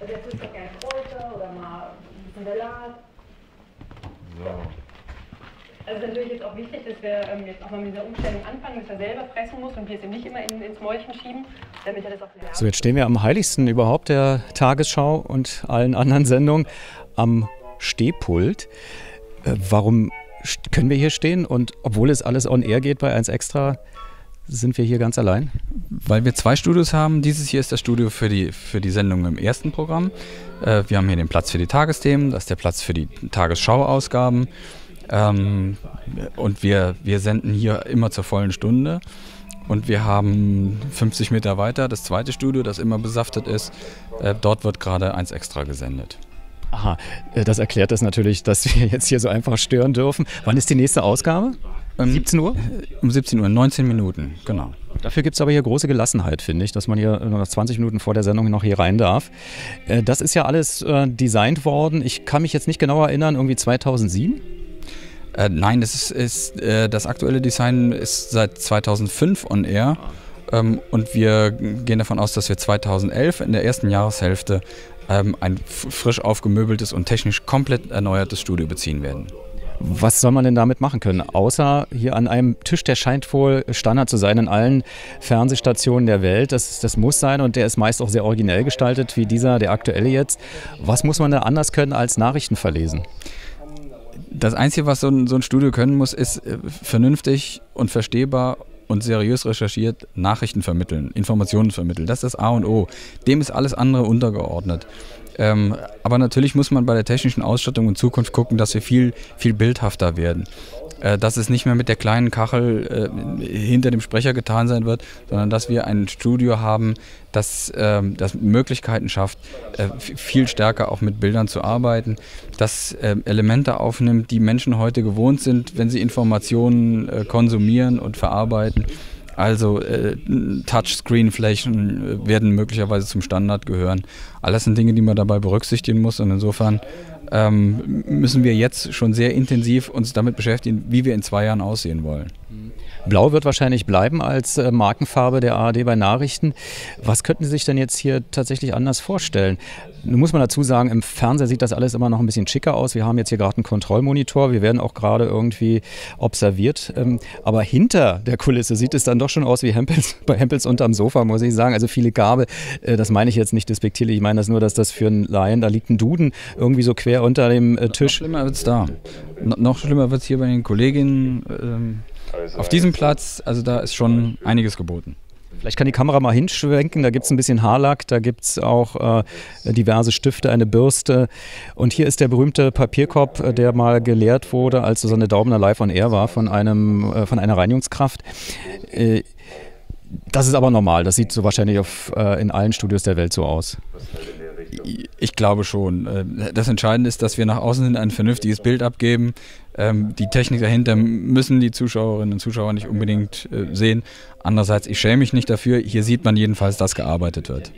Also jetzt ist doch gerne Kräuter oder mal ein bisschen Salat. So. Also natürlich jetzt auch wichtig, dass wir ähm, jetzt auch mal mit dieser Umstellung anfangen, dass er selber fressen muss und wir es ihm nicht immer in, ins Mäulchen schieben, damit er das auch lernt. So, jetzt stehen wir am heiligsten überhaupt der Tagesschau und allen anderen Sendungen am Stehpult. Äh, warum können wir hier stehen und obwohl es alles on air geht bei 1 Extra, sind wir hier ganz allein? Weil wir zwei Studios haben. Dieses hier ist das Studio für die, für die Sendung im ersten Programm. Äh, wir haben hier den Platz für die Tagesthemen, das ist der Platz für die Tagesschau-Ausgaben. Ähm, und wir, wir senden hier immer zur vollen Stunde. Und wir haben 50 Meter weiter das zweite Studio, das immer besaftet ist. Äh, dort wird gerade eins extra gesendet. Aha, äh, das erklärt das natürlich, dass wir jetzt hier so einfach stören dürfen. Wann ist die nächste Ausgabe? Ähm, 17 Uhr? Um 17 Uhr, 19 Minuten, genau. Dafür gibt es aber hier große Gelassenheit, finde ich, dass man hier noch 20 Minuten vor der Sendung noch hier rein darf. Äh, Das ist ja alles äh, designt worden. Ich kann mich jetzt nicht genau erinnern, irgendwie 2007? Äh, nein, das, ist, ist, äh, das aktuelle Design ist seit 2005 on air. Ähm, und wir gehen davon aus, dass wir 2011 in der ersten Jahreshälfte ähm, ein frisch aufgemöbeltes und technisch komplett erneuertes Studio beziehen werden. Was soll man denn damit machen können? Außer hier an einem Tisch, der scheint wohl Standard zu sein in allen Fernsehstationen der Welt. Das, das muss sein und der ist meist auch sehr originell gestaltet, wie dieser, der aktuelle jetzt. Was muss man da anders können als Nachrichten verlesen? Das Einzige, was so ein, so ein Studio können muss, ist äh, vernünftig und verstehbar und seriös recherchiert Nachrichten vermitteln, Informationen vermitteln. Das ist A und O. Dem ist alles andere untergeordnet. Ähm, aber natürlich muss man bei der technischen Ausstattung in Zukunft gucken, dass wir viel, viel bildhafter werden. Äh, dass es nicht mehr mit der kleinen Kachel äh, hinter dem Sprecher getan sein wird, sondern dass wir ein Studio haben, das, ähm, das Möglichkeiten schafft, äh, viel stärker auch mit Bildern zu arbeiten, das ähm, Elemente aufnimmt, die Menschen heute gewohnt sind, wenn sie Informationen äh, konsumieren und verarbeiten. Also äh, Touchscreen-Flächen äh, werden möglicherweise zum Standard gehören. Alles sind Dinge, die man dabei berücksichtigen muss und insofern ähm, müssen wir jetzt schon sehr intensiv uns damit beschäftigen, wie wir in zwei Jahren aussehen wollen. Blau wird wahrscheinlich bleiben als äh, Markenfarbe der ARD bei Nachrichten. Was könnten Sie sich denn jetzt hier tatsächlich anders vorstellen? Nun muss man dazu sagen, im Fernseher sieht das alles immer noch ein bisschen schicker aus. Wir haben jetzt hier gerade einen Kontrollmonitor. Wir werden auch gerade irgendwie observiert. Ähm, Aber hinter der Kulisse sieht es dann doch schon aus wie Hempels, bei Hempels unterm Sofa, muss ich sagen. Also viele Gabe, äh, das meine ich jetzt nicht despektierlich. Ich meine das nur, dass das für einen Laien, da liegt ein Duden irgendwie so quer unter dem äh, Noch Tisch. schlimmer wird es da. No, noch schlimmer wird es hier bei den Kolleginnen. Ähm, auf diesem Platz, also da ist schon einiges geboten. Vielleicht kann die Kamera mal hinschwenken. Da gibt es ein bisschen Haarlack, da gibt es auch äh, diverse Stifte, eine Bürste. Und hier ist der berühmte Papierkorb, äh, der mal geleert wurde, als Susanne Daubner live on air war von, einem, äh, von einer Reinigungskraft. Äh, das ist aber normal. Das sieht so wahrscheinlich auf, äh, in allen Studios der Welt so aus. Ich glaube schon. Äh, Das Entscheidende ist, dass wir nach außen hin ein vernünftiges Bild abgeben. Ähm, Die Technik dahinter müssen die Zuschauerinnen und Zuschauer nicht unbedingt äh, sehen. Andererseits, ich schäme mich nicht dafür. Hier sieht man jedenfalls, dass gearbeitet wird.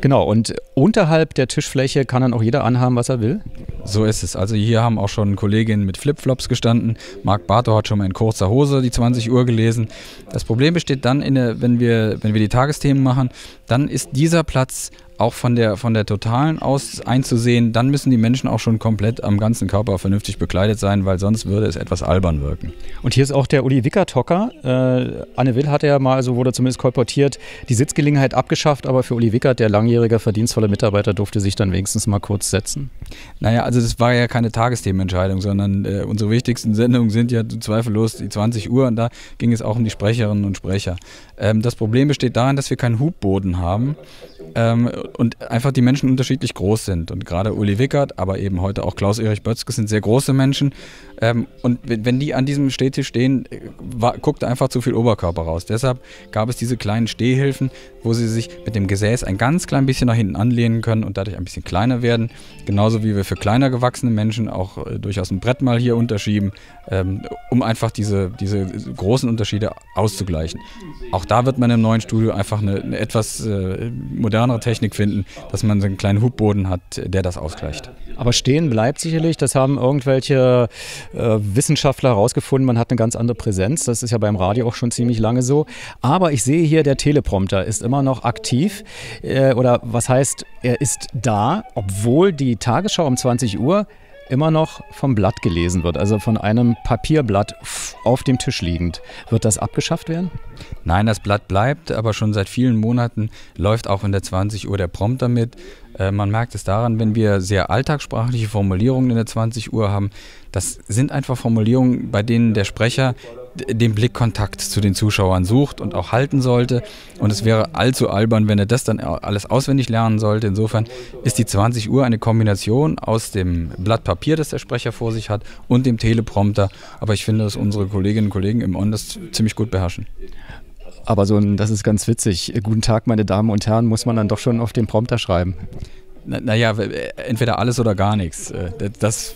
Genau, und unterhalb der Tischfläche kann dann auch jeder anhaben, was er will. So ist es. Also hier haben auch schon Kolleginnen mit Flipflops gestanden. Marc Bartow hat schon mal in kurzer Hose die 20 Uhr gelesen. Das Problem besteht dann, der, wenn, wir, wenn wir die Tagesthemen machen, dann ist dieser Platz auch von der, von der totalen aus einzusehen. Dann müssen die Menschen auch schon komplett am ganzen Körper vernünftig bekleidet sein, weil sonst würde es etwas albern wirken. Und hier ist auch der Uli Wickert-Hocker. Äh, Anne Will hat ja mal, so wurde zumindest kolportiert, die Sitzgelegenheit abgeschafft, aber für Uli Wickert, der langjährige verdienstvolle Mitarbeiter, durfte sich dann wenigstens mal kurz setzen. Naja, also das war ja keine Tagesthemenentscheidung, sondern äh, unsere wichtigsten Sendungen sind ja zweifellos die 20 Uhr und da ging es auch um die Sprecherinnen und Sprecher. Ähm, das Problem besteht darin, dass wir keinen Hubboden haben ähm, und einfach die Menschen unterschiedlich groß sind. Und gerade Uli Wickert, aber eben heute auch Klaus-Erich Bötzke sind sehr große Menschen. Ähm, und wenn die an diesem Stehtisch stehen, äh, war, guckt einfach zu viel Oberkörper raus. Deshalb gab es diese kleinen Stehhilfen, wo sie sich mit dem Gesäß ein ganz klein bisschen nach hinten anlehnen können und dadurch ein bisschen kleiner werden. Genauso wie wir für kleiner gewachsene Menschen auch äh, durchaus ein Brett mal hier unterschieben, ähm, um einfach diese, diese großen Unterschiede auszugleichen. Auch da wird man im neuen Studio einfach eine, eine etwas äh, modernere Technik finden, dass man so einen kleinen Hubboden hat, der das ausgleicht. Aber stehen bleibt sicherlich. Das haben irgendwelche äh, Wissenschaftler herausgefunden. Man hat eine ganz andere Präsenz. Das ist ja beim Radio auch schon ziemlich lange so. Aber ich sehe hier, der Teleprompter ist immer noch aktiv. Äh, oder was heißt, er ist da, obwohl die Tagesschau um 20 Uhr immer noch vom Blatt gelesen wird, also von einem Papierblatt auf dem Tisch liegend. Wird das abgeschafft werden? Nein, das Blatt bleibt, aber schon seit vielen Monaten läuft auch in der 20 Uhr der Prompter mit. Äh, man merkt es daran, wenn wir sehr alltagssprachliche Formulierungen in der 20 Uhr haben. Das sind einfach Formulierungen, bei denen der Sprecher den Blickkontakt zu den Zuschauern sucht und auch halten sollte. Und es wäre allzu albern, wenn er das dann alles auswendig lernen sollte. Insofern ist die 20 Uhr eine Kombination aus dem Blatt Papier, das der Sprecher vor sich hat, und dem Teleprompter. Aber ich finde, dass unsere Kolleginnen und Kollegen im On das ziemlich gut beherrschen. Aber so ein, das ist ganz witzig. Guten Tag, meine Damen und Herren, muss man dann doch schon auf dem Prompter schreiben. Naja, na entweder alles oder gar nichts. Äh, das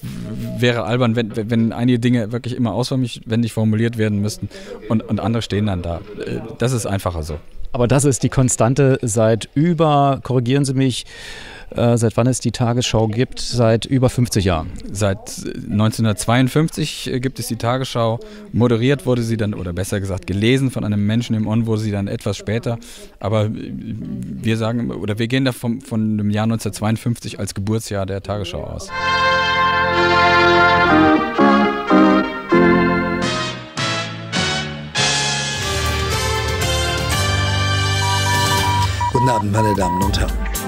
wäre albern, wenn, wenn einige Dinge wirklich immer auswendig formuliert werden müssten und, und andere stehen dann da. Äh, das ist einfacher so. Aber das ist die Konstante seit über, korrigieren Sie mich, äh, seit wann es die Tagesschau gibt, seit über 50 Jahren. Seit 1952 äh, gibt es die Tagesschau. Moderiert wurde sie dann, oder besser gesagt gelesen von einem Menschen im On, wurde sie dann etwas später. Aber wir sagen, oder wir gehen da vom, von dem Jahr 1952 als Geburtsjahr der Tagesschau aus. Guten Abend, meine Damen und Herren.